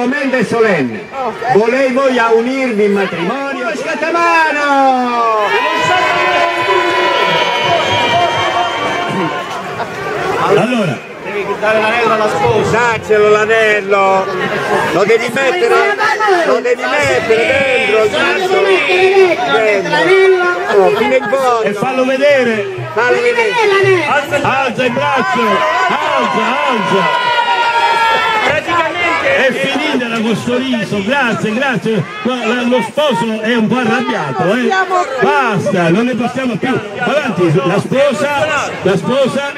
momento è solenne. Volei voi a unirvi in matrimonio? Scattamano! Allora, Devi dare l'anello alla sposa. Daccelo l'anello! Lo devi mettere, lo devi mettere dentro il naso! Dentro! Oh, fino in e fondo! fallo vedere. Fallo vedere! Alza il braccio. Alza, alza. Praticamente la questo riso, grazie, grazie. Lo sposo è un po' arrabbiato, eh. Basta, non ne possiamo più. Avanti, la sposa, la sposa.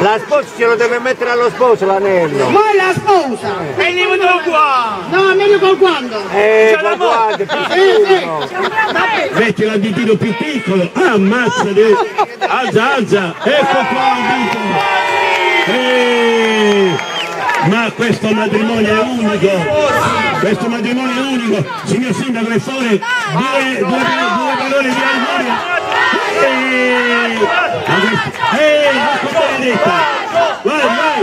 La sposa ce lo deve mettere allo sposo l'anello! Poi la sposa. E livello qua. No, meglio col quando. Eh, ma guarda, piccino! Metti l'abitino più piccolo. Ah, ammazzate. Alza, alza. Ecco qua il dito. Ma questo matrimonio è unico. Questo matrimonio è unico. Signor Sindaco, per favore, due, due, due parole di augurio. Eh, ma questo- eh, ecco. Vai, vai.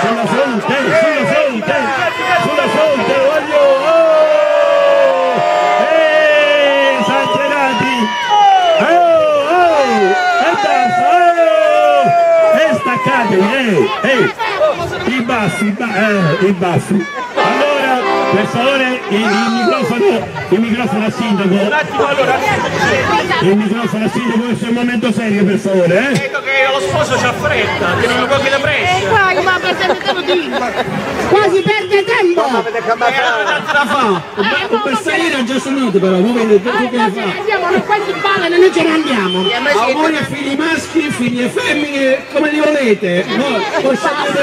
Sulla fronte, sulla fronte, sulla fronte, voglio. Oh! Eh, esagerati. Oh, oh, e basta, oh! E staccate, eh, eh. Ba- eh, i baffi. Allora, per favore, il, il microfono, il microfono al sindaco. Un attimo allora. Il microfono al sindaco, questo è un momento serio, per favore, eh. Ecco che lo sposo c'ha fretta, tiene un po' di pressa. Vai, ma per tempo tempo. Quasi perde tempo. Avete cambiato? Tanto da fa. Un bersaglio già suonato però, voi vedete che fa? Andiamo, noi quanti noi ce ne andiamo. Auguri a figli maschi, figlie femmine, come li volete. No, poi scegliete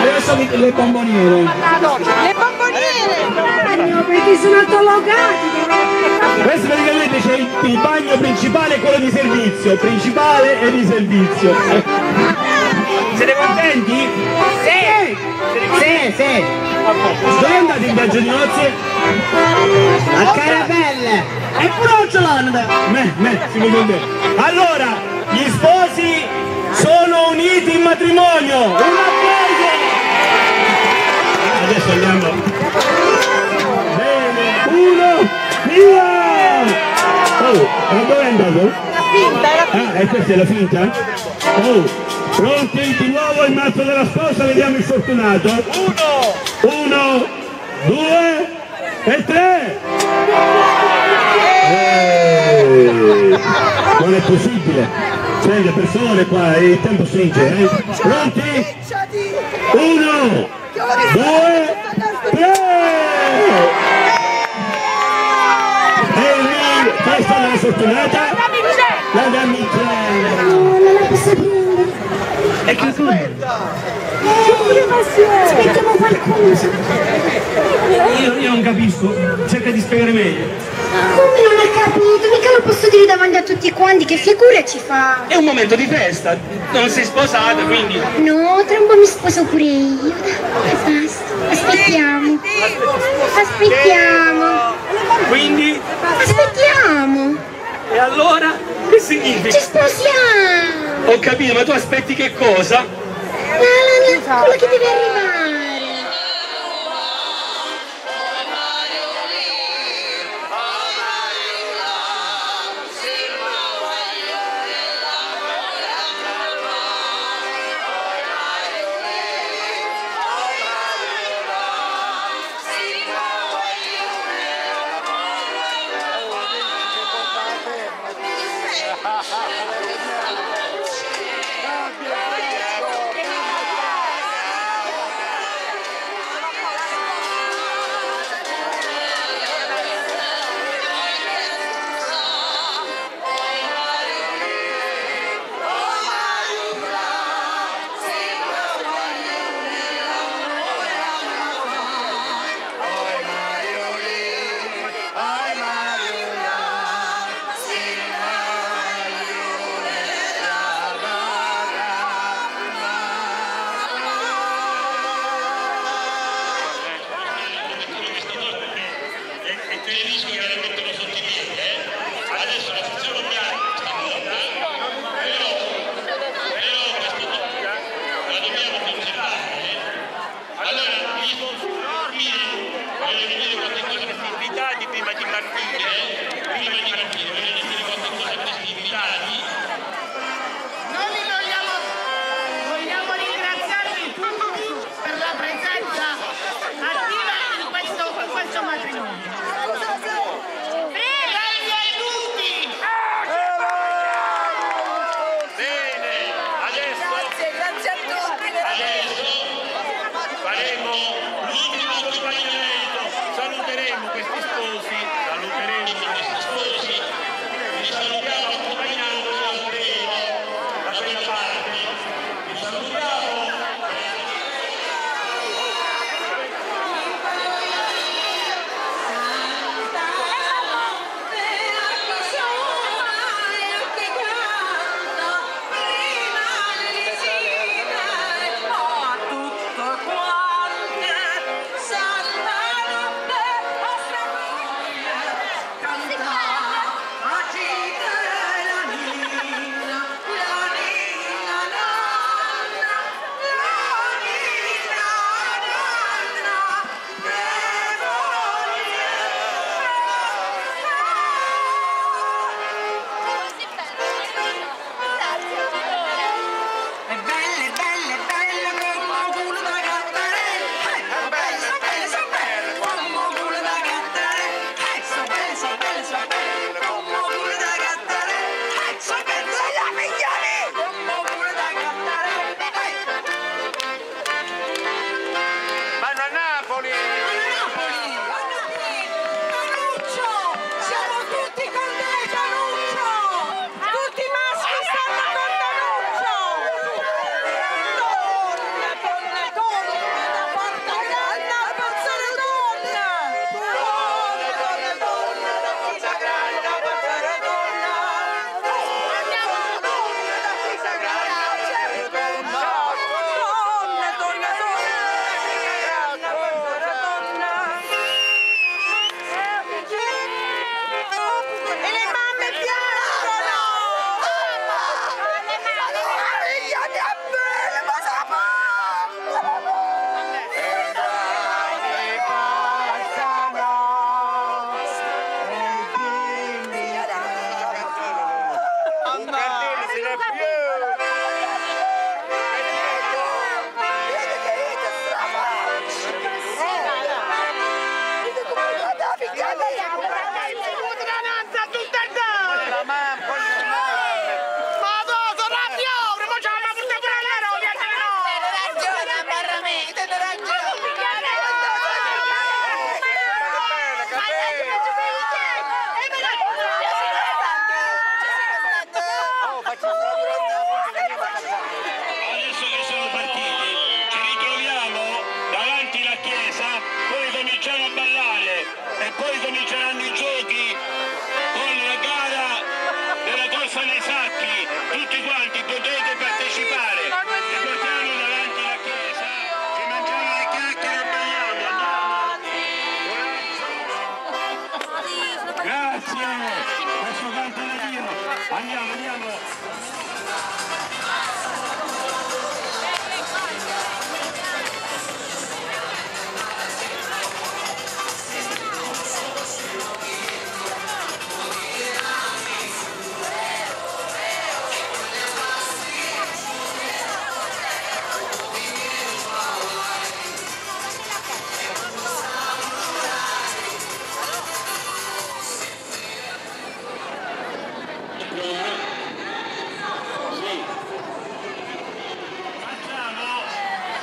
Adesso vi- le bomboniere. Le bomboniere! Perché sono autologati. Questo praticamente c'è il, il bagno principale e quello di servizio, principale e di servizio. Siete contenti? Sì, sì, sì. Dove andate in viaggio di nozze? A Carabelle. E l'hanno. Me, me, si può vedere. Allora, gli sposi sono uniti in matrimonio. Un applauso! Adesso andiamo. E questa è la finta? Oh, pronti di nuovo il mazzo della sposa, vediamo il fortunato. Uno! Uno, due e tre! Eh, Non è possibile! Sente per favore qua, il tempo stringe, eh? Pronti? Uno, due, tre! E lì, questa è la fortunata? E che cosa? Aspettiamo qualcosa. Io, io non capisco, cerca di spiegare meglio. Come non ha capito? Mica lo posso dire davanti a tutti quanti, che figura ci fa? È un momento di festa, non sei sposata, quindi. No, tra un po' mi sposo pure io. E basta. Aspettiamo. Aspettiamo. Quindi, Aspettiamo. e allora? Che Ci significa? sposiamo. Ho capito, ma tu aspetti che cosa? La, la, la, quello che deve arrivare. que he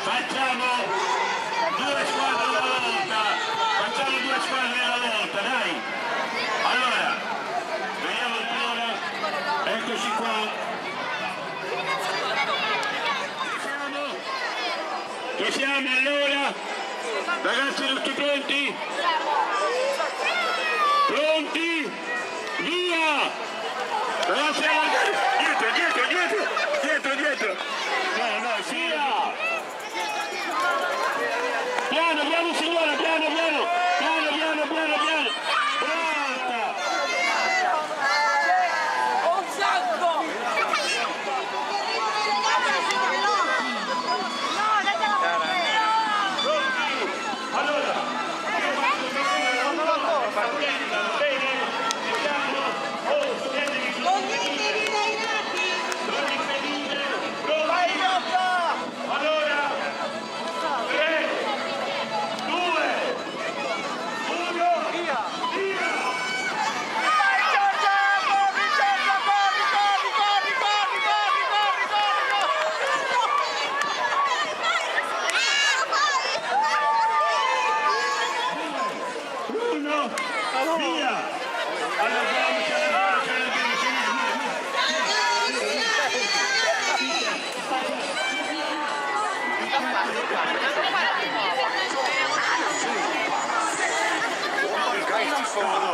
facciamo due squadre alla volta, facciamo due squadre alla volta, dai. Allora, vediamo ancora, eccoci qua. Ci siamo allora? Ragazzi tutti pronti? Pronti? Via! Ragazzi, Uno, via! Allarghiamoci, allarghiamoci, allarghiamoci, via, via. Attenzione!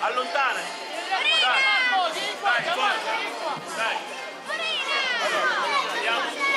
Allontana. Dai, dai, dai. Allora, andiamo.